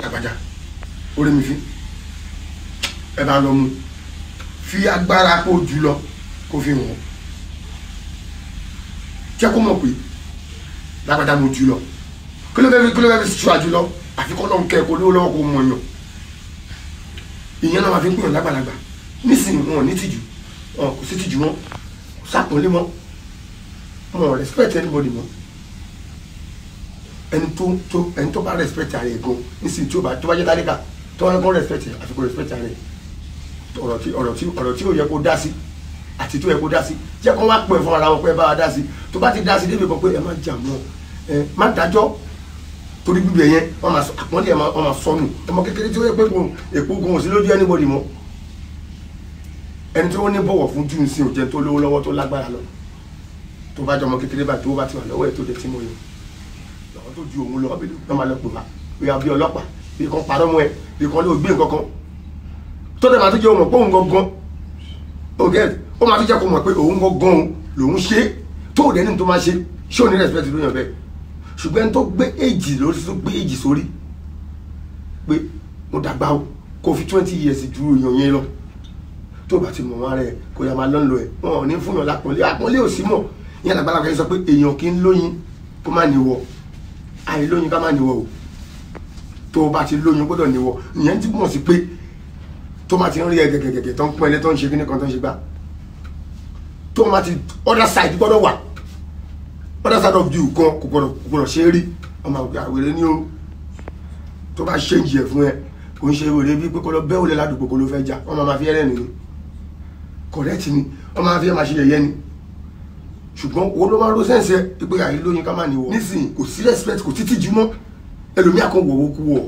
lágbájá orí mi fi ẹ bá lọ mú. Fi agbára kó jù lọ kó fi wọ́n jẹ́ kó mọ̀ pé lágbájá mo jù lọ. Kí ló fẹ́ fi kí ló fẹ́ fi ṣù àjù lọ? Àfikún náà kẹ́ kó lówó lọ́wọ́ kó mọ̀ yàn. Ìyẹn náà máa fi ń pèyàn lágbàlagbà. Nísìnyí wọn ò ní tìjú. Wọn kò sí tìjú wọn kò sàpọ́nlé mọ́. Wọn ò respect anybody mọ́ ẹni tó tó ẹni tó bá respect ara ẹ̀ gan nísìnyí tó bá tó bá jẹ́ tálíkà tó bá kọ́ respect ẹ̀ àfi kó respect ara ẹ̀. Ọ̀rọ̀ tí ọ̀rọ̀ tí ọ̀rọ̀ tí ò yẹ kó dá sí àti tó yẹ kó dá sí jẹ́ kó wá pẹ̀ fún ara wọn pé bá wa dá sí. Tó bá ti dá sí débi kan pé ẹ má jà mọ́ ẹ má dájọ́ torí bíbẹ̀ yẹn wọ́n máa àpọ́nlé ẹ̀ máa sọnù ọmọ kékeré tí ó yẹ pé èpo gan ò sí lójú anybody mọ́. Ẹni tí wọ́n ní bọ̀wọ̀ fún jù sí òjẹ́ tó lówó lọ́wọ́ tó lágbára lọ. Tó bá jọ ọmọ kékeré báyìí tó bá ti wà lọ́wọ́ ẹ̀ tó dé tí mo yẹ lọ́wọ́ tó ju òun lọ. Ọbẹ̀ ló máa lọ pè wá bí abí ọlọ́pàá bí kan parọ́ mọ́ ẹ bí kan ló gbé nǹkan kan. Tó dẹ̀ máa tó jẹ́ òun mọ̀ pé òun gangan ògẹ́ ó máa tó jẹ́ kó mọ̀ pé òun gangan lòun ṣe. Tó dẹ̀ ní tó máa ṣe ṣé ò ní respect lóyún ọ̀bẹ? Ṣùgbọ́n ẹni tó gbé èjì lórí tó gbé èjì sórí pé mo dàgbà o kó fi twenty years ju èèyàn yẹn lọ. Tó bá ti mọ̀ wọn rẹ̀ kó yà máa lọ́nlọ́ ẹ̀. Wọn ò ní fún yàn lápọ̀lé àpọ̀lé ò sí mọ̀. Ìyẹn àgbàlagbà kan sọ pé èèyàn kì í lóyin kó má níwọ̀ àìlóyin ká má níwọ̀ o. Tó o bá ti lóyin gbọ́dọ̀ níwọ̀. Ìyẹn ti mọ̀ sí pé tó máa ti rí ẹ gẹ̀gẹ̀gẹ̀ tó ń pọ́n ẹlẹ́ ń ṣe kíní kan tó ń ṣe gbá. Tó máa ti other side gbọ́dọ̀ wà. Other side of you kan kò gbọ́dọ̀ kò gbọ́dọ̀ ṣe é rí. Ọmọ àwèrè ní o. Tó bá ṣe ń jẹ fún ẹ kò ń ṣe wèrè bí pé kó lọ bẹ́ òlẹ̀ ládùúgbò kó ló fẹ́ jà. Wọ́n máa fi ẹrẹ́ nìyí correct ni. Wọ́n máa fi ẹ̀ máa ṣe yẹ̀yẹ́ ni ṣùgbọ́n owó ló máa ro sẹ́ǹsẹ̀ pé àyè lóyin ká máa níwọ̀ nísìnyí. Kò sí respect kò títí jú mọ́. Ẹlòmíà kan wọ̀wọ́ kú wọ̀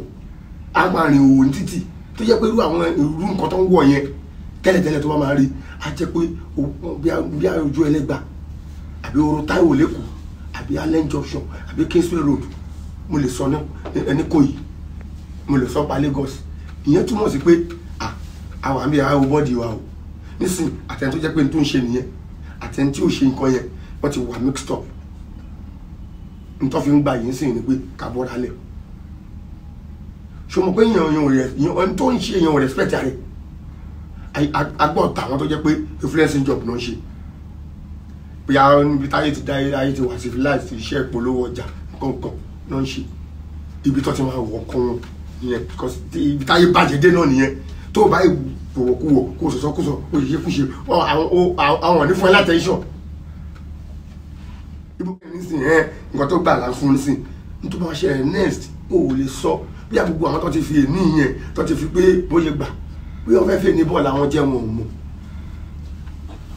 á máa rìn òwò ní títì. Tó jẹ́ pé irú àwọn irú nǹkan tó ń wọ̀ yẹn tẹ́lẹ̀tẹ́lẹ̀ tó bá máa rí á jẹ́ pé bí ojú ẹlẹ́gbà àbí oró Táíwò lẹ́kọ̀ọ́ àbí Allen junction àbí Kingsway road mo lè sọ ẹni kò yìí. Mo lè sọ pa Lagos. Ìyẹn túmọ̀ sí pé àwọn àmì àwọn bọ́ọ̀dì wa o. Nísìnyí àtẹni tó jẹ́ pé n tó ń ṣe nìyẹn àtẹni tí ò ṣe nǹkan yẹn wọ́n ti wà mixed up. Ntọ́ fi ń gba yìí sìn ní pé kàbọ́ra lẹ̀. Ṣo mo pé yẹn ò rẹ ẹni tó ń ṣe ò respect rẹ? Agbọ́ tàwọn tó jẹ́ pé influencing job náà ń ṣe. Bóyá níbi táyé ti dáyé ayé ti wà civilized iṣẹ́ ìpolówó ọjà kankan náà ń ṣe. Ibi tó ti máa wọ̀ kọ́ wọn nìyẹn because ibi táyé bàjẹ́ dé náà nìyẹn. Tó o bá wọ̀wọ̀kúwọ̀ kó o sọ̀sọ́ kó sọ kó o ṣe kú ṣe àwọn òní fún ẹ látẹ̀ṣọ̀ ibo nísìn ẹ nǹkan tó gbà lá fún nísìn nítorí wọn ṣe next o ò lè sọ bí àgbègbè àwọn tó ti fi èní yẹn tó ti fi pé bóyá gbà. Bí wọn fẹ́ fẹ́ ní bọ́ọ̀lù àwọn jẹ́ wọn ò mọ̀.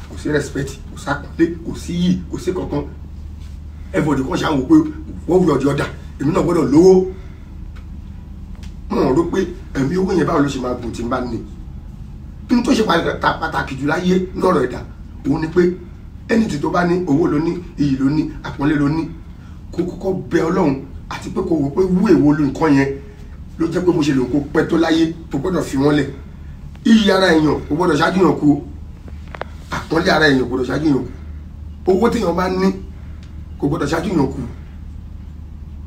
Kò sí respect kò sápàdé kò sí yìí kò sí kankan. Everybody kan ṣàwọn pé wọ́n wù ọ̀dì ọ̀dà èmi náà gbọ́dọ̀ lówó. Wọn rò pé ẹ̀mí owó yẹn báwo ló ṣe máa gùn tí n bá ní. N tó ṣe pàtàkì jù láyé lọ́rọ̀ ẹ̀dá? Òun ni pé ẹni tí tó bá ní owó ló ní iyì ló ní àpọ́nlé ló ní. Kó kọ́kọ́ bẹ ọlọ́run àti pé kó wò pé wú èwo ló nǹkan yẹn ló jẹ́ pé mo ṣe lè kó pẹ́ tó láyé tó gbọ́dọ̀ fi wọ́n lẹ̀. Iyì ara èèyàn kò gbọ́dọ̀ ṣáájú yàn kú àpọ́nlé ara èèyàn kò gbọ́dọ̀ ṣáájú yàn kú. Owó téèyàn bá ní kò gbọ́dọ̀ ṣáájú yàn kú.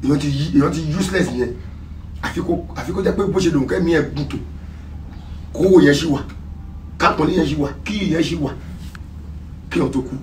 Èèyàn ti èèyàn ti useless yẹn. Àfi kó jẹ́ pé bó ṣe lè kẹ́ mi ẹ̀ gùn tó. Kówó yẹn ṣì wà kápọ̀lé yẹn ṣì wà kí yẹn ṣì wà kí yẹn tó kú